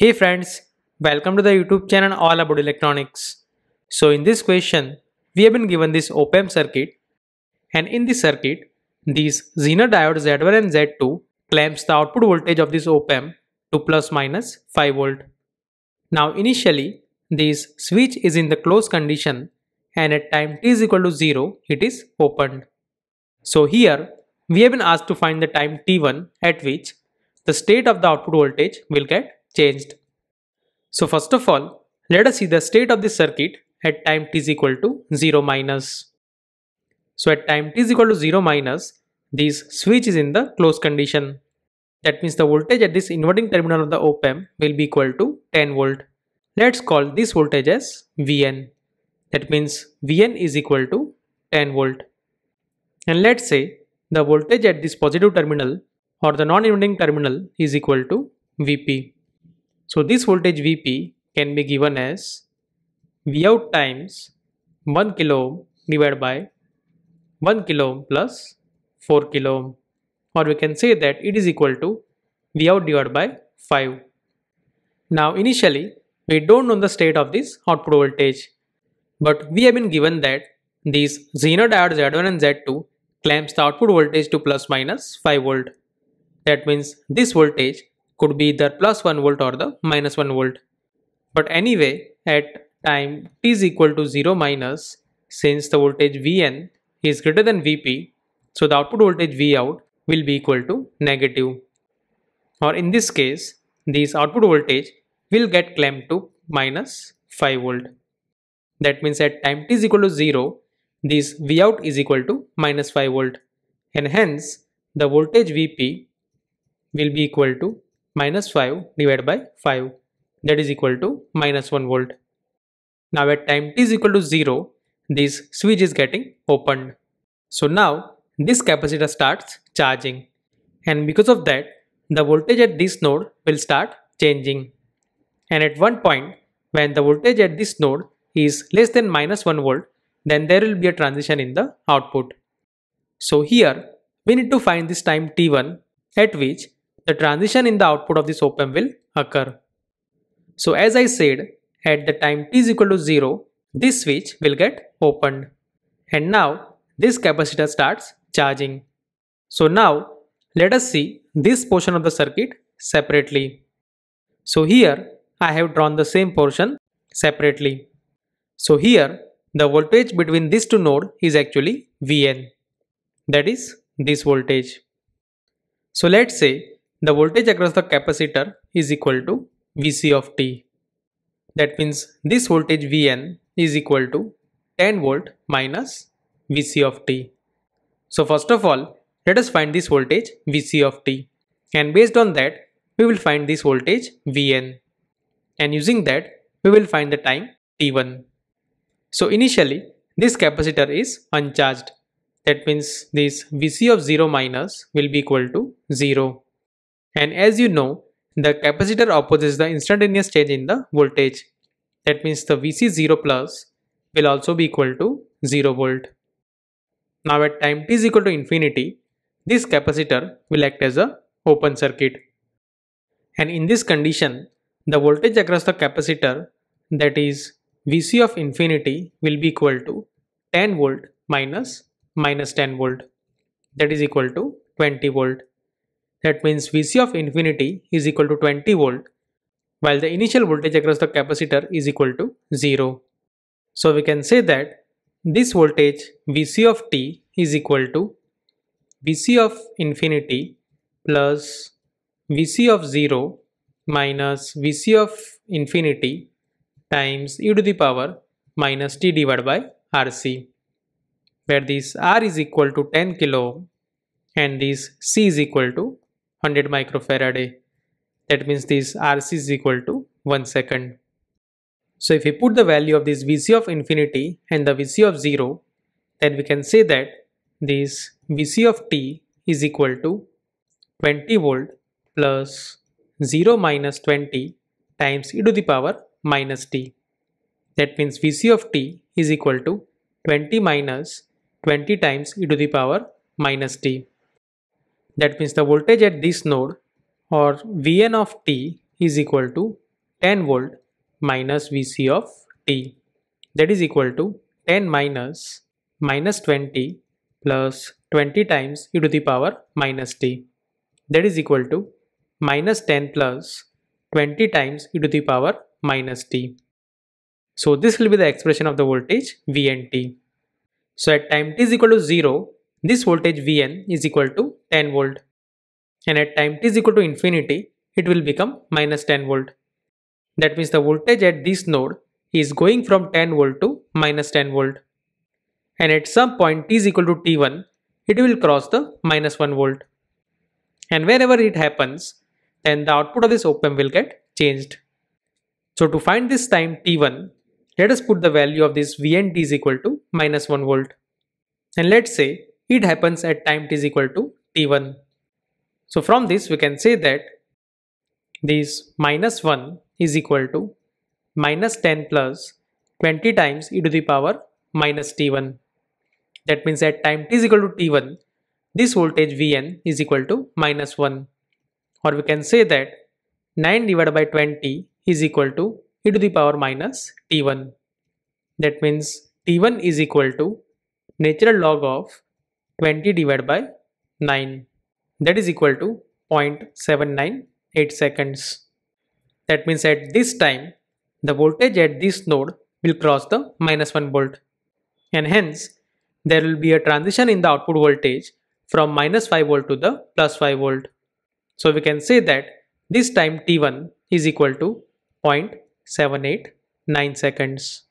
Hey friends, welcome to the YouTube channel all about electronics. So in this question, we have been given this op-amp circuit and in this circuit, these Zener diodes Z1 and Z2 clamps the output voltage of this op-amp to plus minus 5 volt. Now initially, this switch is in the closed condition and at time t is equal to 0, it is opened. So here, we have been asked to find the time t1 at which the state of the output voltage will get changed. So first of all, let us see the state of the circuit at time t is equal to 0 minus. So at time t is equal to 0 minus, this switch is in the closed condition. That means the voltage at this inverting terminal of the op amp will be equal to 10 volt. Let's call this voltage as Vn. That means Vn is equal to 10 volt. And let's say the voltage at this positive terminal or the non-inverting terminal is equal to Vp. So this voltage Vp can be given as Vout times 1 kilo ohm divided by 1 kilo ohm plus 4 kilo ohm or we can say that it is equal to Vout divided by 5. Now initially we don't know the state of this output voltage but we have been given that these Zener diodes Z1 and Z2 clamps the output voltage to plus minus 5 volt. That means this voltage could be either plus 1 volt or the minus 1 volt. But anyway at time t is equal to 0 minus since the voltage Vn is greater than Vp so the output voltage Vout will be equal to negative. Or in this case this output voltage will get clamped to minus 5 volt. That means at time t is equal to 0 this Vout is equal to minus 5 volt and hence the voltage Vp will be equal to minus 5 divided by 5 that is equal to minus 1 volt. Now at time t is equal to 0 this switch is getting opened. So now this capacitor starts charging and because of that the voltage at this node will start changing and at one point when the voltage at this node is less than minus 1 volt then there will be a transition in the output. So here we need to find this time t1 at which the transition in the output of this op amp will occur. So as I said at the time t is equal to 0 this switch will get opened and now this capacitor starts charging. So now let us see this portion of the circuit separately. So here I have drawn the same portion separately. So here the voltage between these two nodes is actually Vn that is this voltage. So let's say the voltage across the capacitor is equal to Vc of t. That means this voltage Vn is equal to 10 volt minus Vc of t. So first of all let us find this voltage Vc of t and based on that we will find this voltage Vn and using that we will find the time t1. So initially this capacitor is uncharged. That means this Vc of 0 minus will be equal to 0. And as you know, the capacitor opposes the instantaneous change in the voltage. That means the Vc 0 plus will also be equal to 0 volt. Now at time t is equal to infinity, this capacitor will act as a open circuit. And in this condition, the voltage across the capacitor that is Vc of infinity will be equal to 10 volt minus minus 10 volt that is equal to 20 volt. That means Vc of infinity is equal to 20 volt while the initial voltage across the capacitor is equal to 0. So we can say that this voltage Vc of t is equal to Vc of infinity plus Vc of 0 minus Vc of infinity times e to the power minus t divided by RC where this R is equal to 10 kilo ohm and this C is equal to 100 microfarad. That means this RC is equal to 1 second. So if we put the value of this Vc of infinity and the Vc of 0 then we can say that this Vc of t is equal to 20 volt plus 0 minus 20 times e to the power minus t. That means Vc of t is equal to 20 minus 20 times e to the power minus t. That means the voltage at this node or Vn of t is equal to 10 volt minus Vc of t that is equal to 10 minus minus 20 plus 20 times e to the power minus t that is equal to minus 10 plus 20 times e to the power minus t. So this will be the expression of the voltage Vnt. So at time t is equal to 0, this voltage Vn is equal to 10 volt. And at time t is equal to infinity, it will become minus 10 volt. That means the voltage at this node is going from 10 volt to minus 10 volt. And at some point t is equal to t1, it will cross the minus 1 volt. And wherever it happens, then the output of this op-amp will get changed. So to find this time t1, let us put the value of this Vnt is equal to minus 1 volt. And let's say it happens at time t is equal to t1. So from this we can say that this minus 1 is equal to minus 10 plus 20 times e to the power minus t1. That means at time t is equal to t1, this voltage Vn is equal to minus 1 or we can say that 9 divided by 20 is equal to e to the power minus t1. That means t1 is equal to natural log of 20 divided by 9 that is equal to 0.798 seconds. That means at this time the voltage at this node will cross the minus 1 volt and hence there will be a transition in the output voltage from minus 5 volt to the plus 5 volt. So we can say that this time t1 is equal to 0.789 seconds.